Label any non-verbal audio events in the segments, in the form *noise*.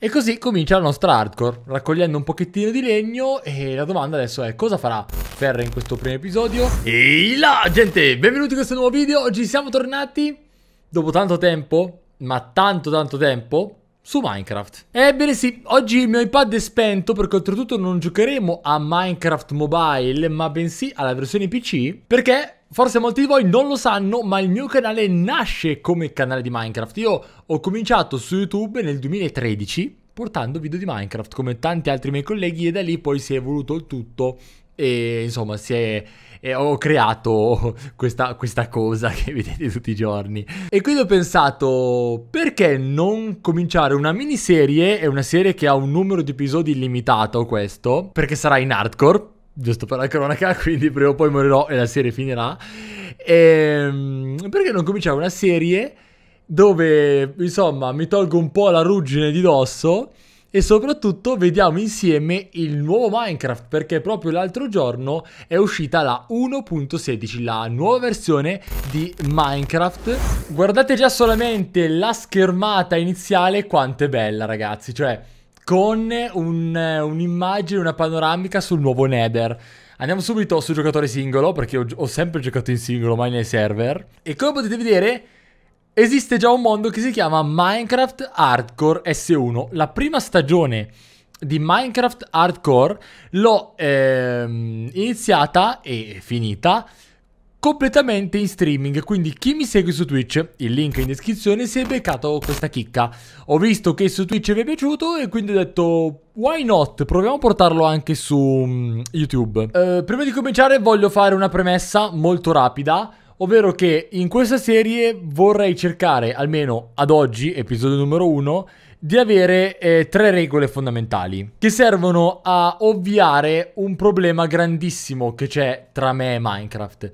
E così comincia la nostra hardcore, raccogliendo un pochettino di legno e la domanda adesso è cosa farà Ferre in questo primo episodio? E là gente, benvenuti in questo nuovo video, oggi siamo tornati dopo tanto tempo, ma tanto tanto tempo, su Minecraft. Ebbene sì, oggi il mio iPad è spento perché oltretutto non giocheremo a Minecraft Mobile, ma bensì alla versione PC, perché Forse molti di voi non lo sanno, ma il mio canale nasce come canale di Minecraft. Io ho cominciato su YouTube nel 2013 portando video di Minecraft come tanti altri miei colleghi e da lì poi si è evoluto il tutto e insomma è, e ho creato questa, questa, cosa *laughs* che vedete tutti i giorni. E quindi ho pensato, perché non cominciare una miniserie, è una serie che ha un numero di episodi illimitato questo, perché sarà in hardcore, giusto per la cronaca, *laughs* quindi prima o poi morirò e la serie finirà. E, ehm, perché non cominciare una serie dove, insomma, mi tolgo un po' la ruggine di dosso e soprattutto vediamo insieme il nuovo Minecraft perché proprio l'altro giorno è uscita la 1.16, la nuova versione di Minecraft. Guardate già solamente la schermata iniziale quanto è bella ragazzi, cioè con un, un'immagine, una panoramica sul nuovo Nether. Andiamo subito sul giocatore singolo, perché ho, ho, sempre giocato in singolo, mai nei server. E come potete vedere, esiste già un mondo che si chiama Minecraft Hardcore S1. La prima stagione di Minecraft Hardcore l'ho ehm, iniziata e finita completamente in streaming. Quindi chi mi segue su Twitch il link in descrizione si è beccato questa chicca. Ho visto che su Twitch vi è piaciuto e quindi ho detto why not? Proviamo a portarlo anche su um, YouTube. Uh, prima di cominciare voglio fare una premessa molto rapida ovvero che in questa serie vorrei cercare almeno ad oggi episodio numero 1 di avere eh, tre regole fondamentali che servono a ovviare un problema grandissimo che c'è tra me e Minecraft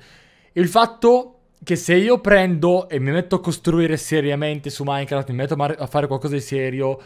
il fatto che se io prendo e mi metto a costruire seriamente su Minecraft, mi metto a fare qualcosa di serio,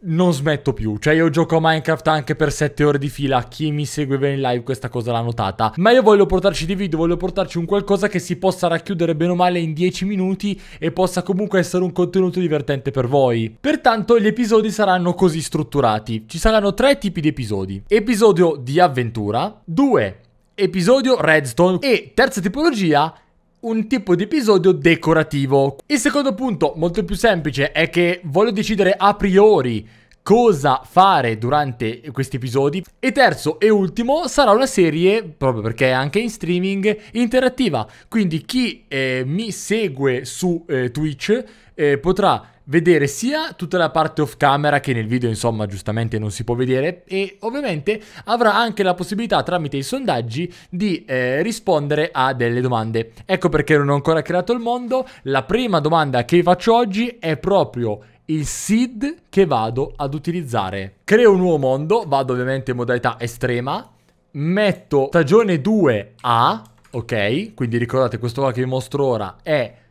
non smetto più. Cioè io gioco a Minecraft anche per 7 ore di fila. Chi mi segue bene in live questa cosa l'ha notata. Ma io voglio portarci dei video, voglio portarci un qualcosa che si possa racchiudere bene o male in 10 minuti e possa comunque essere un contenuto divertente per voi. Pertanto gli episodi saranno così strutturati. Ci saranno tre tipi di episodi. Episodio di avventura, due episodio redstone e terza tipologia un tipo di episodio decorativo. Il secondo punto, molto più semplice, è che voglio decidere a priori cosa fare durante questi episodi. E terzo e ultimo sarà una serie, proprio perché è anche in streaming, interattiva. Quindi chi eh, mi segue su eh, Twitch eh, potrà vedere sia tutta la parte off camera che nel video insomma giustamente non si può vedere e ovviamente avrà anche la possibilità tramite i sondaggi di eh, rispondere a delle domande. Ecco perché non ho ancora creato il mondo, la prima domanda che vi faccio oggi è proprio il seed che vado ad utilizzare. Creo un nuovo mondo, vado ovviamente in modalità estrema, metto stagione 2 A, ok? Quindi ricordate questo qua che vi mostro ora è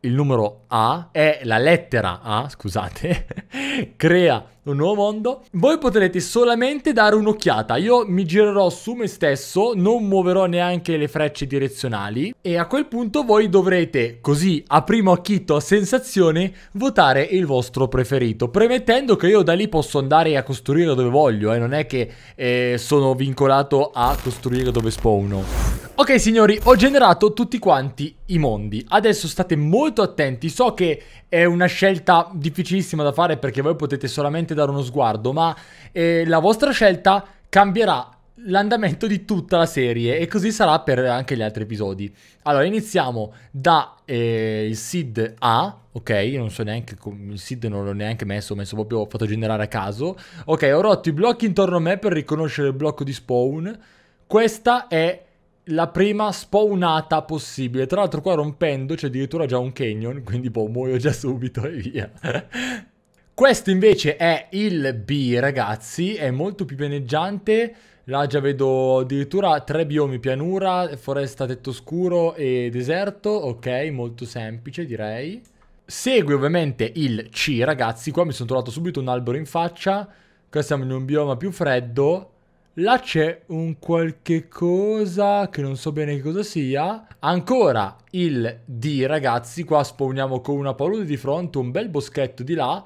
il numero A, è la lettera A, scusate, *laughs* crea un nuovo mondo, voi potrete solamente dare un'occhiata. Io mi girerò su me stesso, non muoverò neanche le frecce direzionali e a quel punto voi dovrete, così a primo acchito a sensazione, votare il vostro preferito, premettendo che io da lì posso andare a costruire dove voglio, eh, non è che eh, sono vincolato a costruire dove spawno. Ok signori, ho generato tutti quanti i mondi. Adesso state molto attenti, so che è una scelta difficilissima da fare perché voi potete solamente dare uno sguardo, ma eh, la vostra scelta cambierà l'andamento di tutta la serie e così sarà per anche gli altri episodi. Allora, iniziamo da eh, il seed A, ok? Io non so neanche, il seed non l'ho neanche messo, ho messo proprio, ho fatto generare a caso. Ok, ho rotto i blocchi intorno a me per riconoscere il blocco di spawn. Questa è la prima spawnata possibile. Tra l'altro qua rompendo c'è addirittura già un canyon, quindi boh, muoio già subito e via. *laughs* Questo invece è il B, ragazzi, è molto più pianeggiante. Là già vedo addirittura tre biomi, pianura, foresta, tetto scuro e deserto. Ok, molto semplice direi. Segue ovviamente il C, ragazzi. Qua mi sono trovato subito un albero in faccia. Qua siamo in un bioma più freddo. Là c'è un qualche cosa che non so bene che cosa sia. Ancora il D, ragazzi. Qua spawniamo con una palude di fronte, un bel boschetto di là.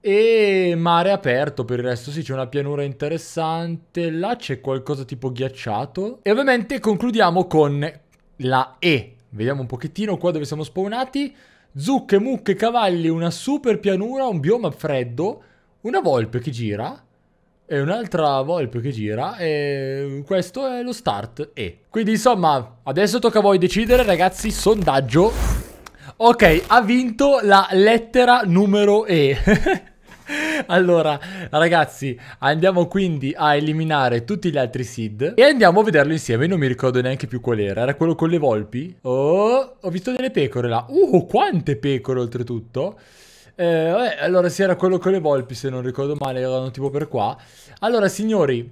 E mare aperto per il resto, sì, c'è una pianura interessante, là c'è qualcosa tipo ghiacciato. E ovviamente concludiamo con la E. Vediamo un pochettino qua dove siamo spawnati. Zucche, mucche, cavalli, una super pianura, un bioma freddo, una volpe che gira e un'altra volpe che gira e questo è lo start E. Quindi insomma, adesso tocca a voi decidere ragazzi, sondaggio. Ok, ha vinto la lettera numero E. *laughs* allora, ragazzi, andiamo quindi a eliminare tutti gli altri seed e andiamo a vederlo insieme. Non mi ricordo neanche più qual era. Era quello con le volpi? Oh, ho visto delle pecore là. Uh, quante pecore oltretutto. Eh, allora sì, era quello con le volpi, se non ricordo male, erano tipo per qua. Allora, signori,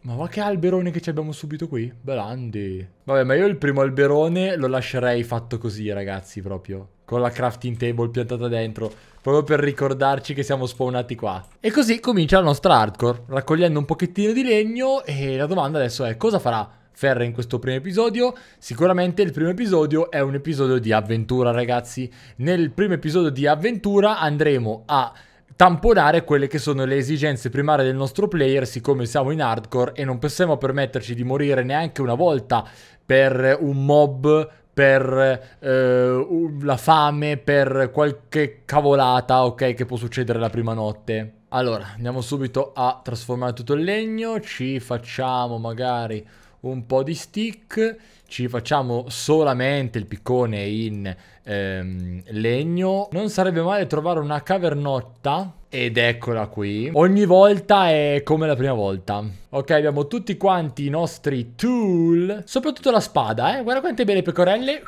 ma va che alberone che ci abbiamo subito qui? Belandi. Vabbè, ma io il primo alberone lo lascerei fatto così, ragazzi, proprio. Con la crafting table piantata dentro. Proprio per ricordarci che siamo spawnati qua. E così comincia la nostra hardcore. Raccogliendo un pochettino di legno. E la domanda adesso è cosa farà Ferra in questo primo episodio. Sicuramente il primo episodio è un episodio di avventura, ragazzi. Nel primo episodio di avventura andremo a tamponare quelle che sono le esigenze primarie del nostro player, siccome siamo in hardcore e non possiamo permetterci di morire neanche una volta per un mob, per eh, la fame, per qualche cavolata, ok, che può succedere la prima notte. Allora, andiamo subito a trasformare tutto il legno, ci facciamo magari un po' di stick, ci facciamo solamente il piccone in ehm, legno. Non sarebbe male trovare una cavernotta. Ed eccola qui. Ogni volta è come la prima volta. Ok, abbiamo tutti quanti i nostri tool. Soprattutto la spada, eh. Guarda quante belle pecorelle.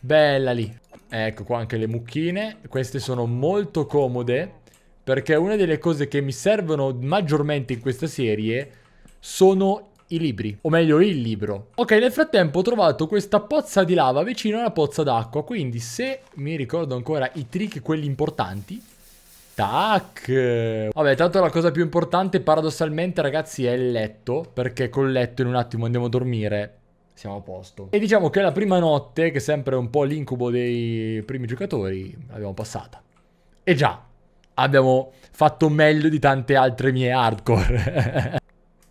Bella lì. Ecco qua anche le mucchine. Queste sono molto comode. Perché una delle cose che mi servono maggiormente in questa serie sono i libri, o meglio il libro. Ok, nel frattempo ho trovato questa pozza di lava vicino alla pozza d'acqua, quindi se mi ricordo ancora i trick, quelli importanti, Tac! Vabbè, tanto la cosa più importante paradossalmente ragazzi è il letto, perché col letto in un attimo andiamo a dormire, siamo a posto. E diciamo che la prima notte, che è sempre un po' l'incubo dei primi giocatori, l'abbiamo passata. E già, abbiamo fatto meglio di tante altre mie hardcore. *laughs*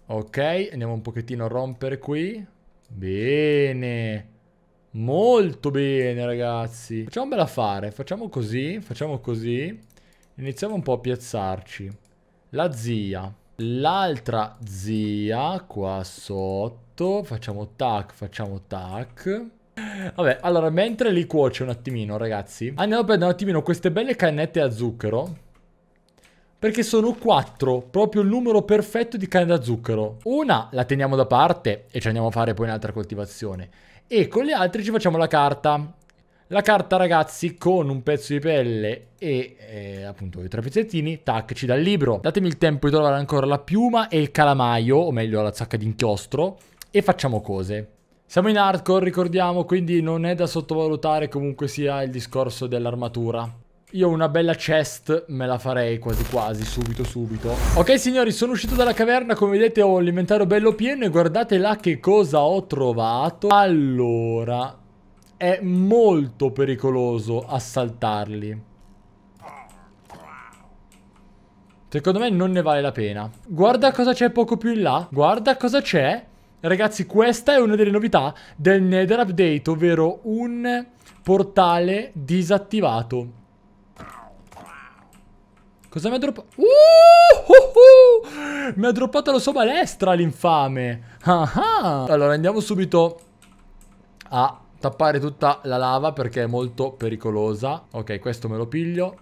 Ok, andiamo un pochettino a rompere qui. Bene. Molto bene, ragazzi. Facciamo un bel affare. Facciamo così, facciamo così. Iniziamo un po' a piazzarci. La zia. L'altra zia qua sotto. Facciamo tac, facciamo tac. Vabbè, allora, mentre li cuoce un attimino, ragazzi, andiamo a prendere un attimino queste belle cannette a zucchero. Perché sono quattro, proprio il numero perfetto di canne da zucchero. Una la teniamo da parte e ci andiamo a fare poi un'altra coltivazione. E con le altre ci facciamo la carta. La carta ragazzi con un pezzo di pelle e eh, appunto i tre pezzettini, tac, ci dà il libro. Datemi il tempo di trovare ancora la piuma e il calamaio, o meglio la zacca d'inchiostro, e facciamo cose. Siamo in hardcore, ricordiamo, quindi non è da sottovalutare comunque sia il discorso dell'armatura. Io una bella chest me la farei quasi quasi, subito subito. Ok signori, sono uscito dalla caverna, come vedete ho l'inventario bello pieno e guardate là che cosa ho trovato. Allora, è molto pericoloso assaltarli. Secondo me non ne vale la pena. Guarda cosa c'è poco più in là. Guarda cosa c'è. Ragazzi, questa è una delle novità del Nether Update, ovvero un portale disattivato. Cosa mi ha droppato? Uh, uh, uh, mi ha droppato la sua balestra l'infame. Allora andiamo subito a tappare tutta la lava perché è molto pericolosa. Ok, questo me lo piglio.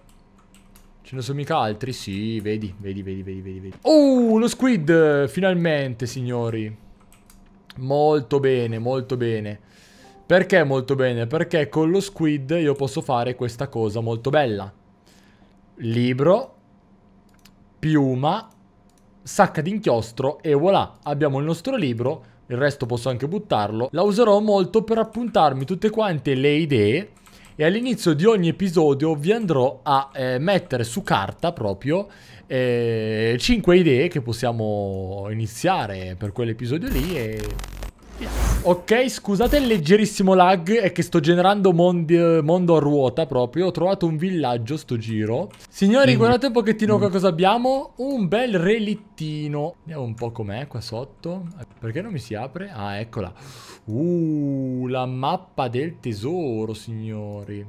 Ce ne sono mica altri? Sì, vedi, vedi, vedi, vedi, vedi. vedi. Oh, lo squid, finalmente, signori. Molto bene, molto bene. Perché molto bene? Perché con lo squid io posso fare questa cosa molto bella. Libro piuma, sacca d'inchiostro e voilà, abbiamo il nostro libro, il resto posso anche buttarlo. La userò molto per appuntarmi tutte quante le idee e all'inizio di ogni episodio vi andrò a eh, mettere su carta proprio eh, 5 idee che possiamo iniziare per quell'episodio lì e Ok, scusate il leggerissimo lag, è che sto generando mondi, mondo a ruota proprio. Ho trovato un villaggio sto giro. Signori, mm. guardate un pochettino mm. cosa abbiamo. Un bel relittino. Vediamo un po' com'è qua sotto. Perché non mi si apre? Ah, eccola. Uh, la mappa del tesoro, signori.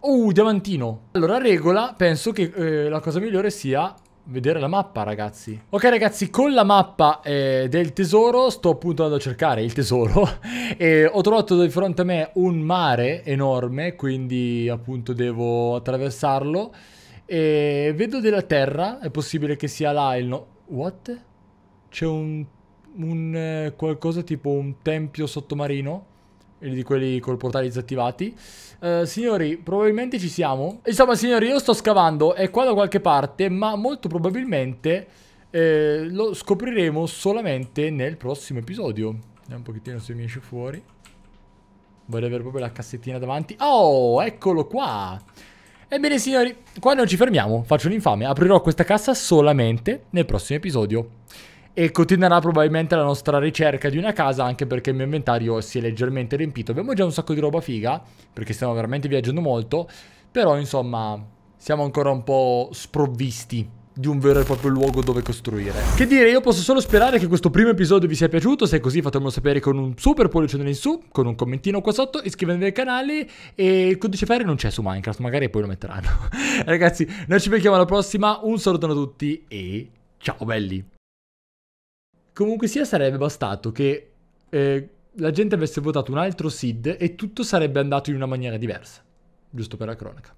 Uh, diamantino. Allora, regola, penso che eh, la cosa migliore sia vedere la mappa, ragazzi. Ok, ragazzi, con la mappa eh, del tesoro sto appunto andando a cercare il tesoro *laughs* e ho trovato di fronte a me un mare enorme, quindi appunto devo attraversarlo e vedo della terra, è possibile che sia là il no... What? C'è un, un eh, qualcosa tipo un tempio sottomarino? Di quelli col portale disattivati. Uh, signori, probabilmente ci siamo. Insomma, signori, io sto scavando, è qua da qualche parte, ma molto probabilmente eh, lo scopriremo solamente nel prossimo episodio. Vediamo un pochettino se mi esce fuori. Voglio avere proprio la cassettina davanti. Oh, eccolo qua! Ebbene signori, qua non ci fermiamo, faccio un infame, aprirò questa cassa solamente nel prossimo episodio e continuerà probabilmente la nostra ricerca di una casa anche perché il mio inventario si è leggermente riempito. Abbiamo già un sacco di roba figa perché stiamo veramente viaggiando molto, però insomma siamo ancora un po' sprovvisti di un vero e proprio luogo dove costruire. Che dire, io posso solo sperare che questo primo episodio vi sia piaciuto, se è così fatemelo sapere con un super pollice in su, con un commentino qua sotto, iscrivetevi al canale e il codice ferri non c'è su Minecraft, magari poi lo metteranno. *laughs* Ragazzi, noi ci becchiamo alla prossima, un saluto a tutti e ciao belli! Comunque sia sarebbe bastato che eh, la gente avesse votato un altro SID e tutto sarebbe andato in una maniera diversa. Giusto per la cronaca.